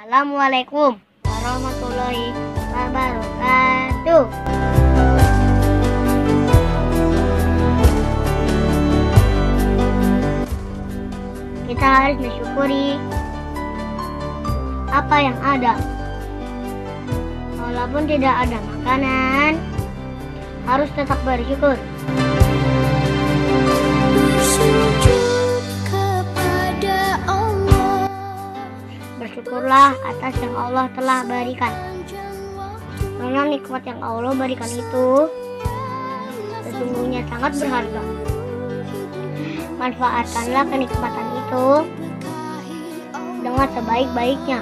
Assalamualaikum warahmatullahi wabarakatuh. Kita harus mensyukuri apa yang ada. Walaupun tidak ada makanan, harus tetap bersyukur. Bersyukurlah atas yang Allah telah berikan. Karena nikmat yang Allah berikan itu sesungguhnya sangat berharga. Manfaatkanlah kenikmatan itu dengan sebaik-baiknya.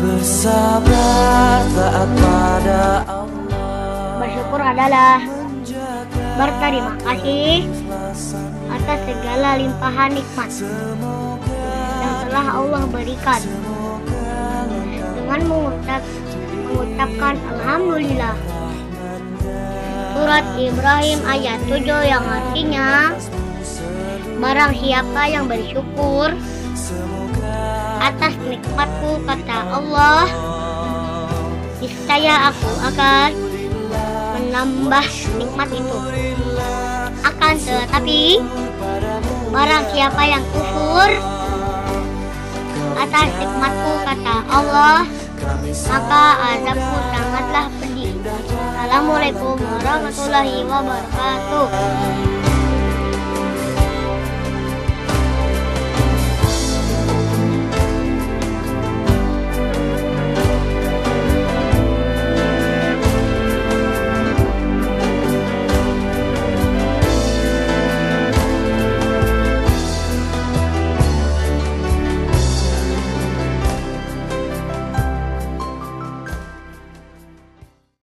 Bersabar taat pada Allah Bersyukur adalah berterima kasih atas segala limpahan nikmat yang telah Allah berikan dengan mengucap, mengucapkan Alhamdulillah. Surat Ibrahim ayat 7 yang artinya Barang siapa yang bersyukur atas nikmatku kata Allah Niscaya aku akan menambah nikmat itu Akan tetapi Barang siapa yang kufur atas nikmatku kata Allah maka azabku sangatlah pedih. Assalamualaikum warahmatullahi wabarakatuh.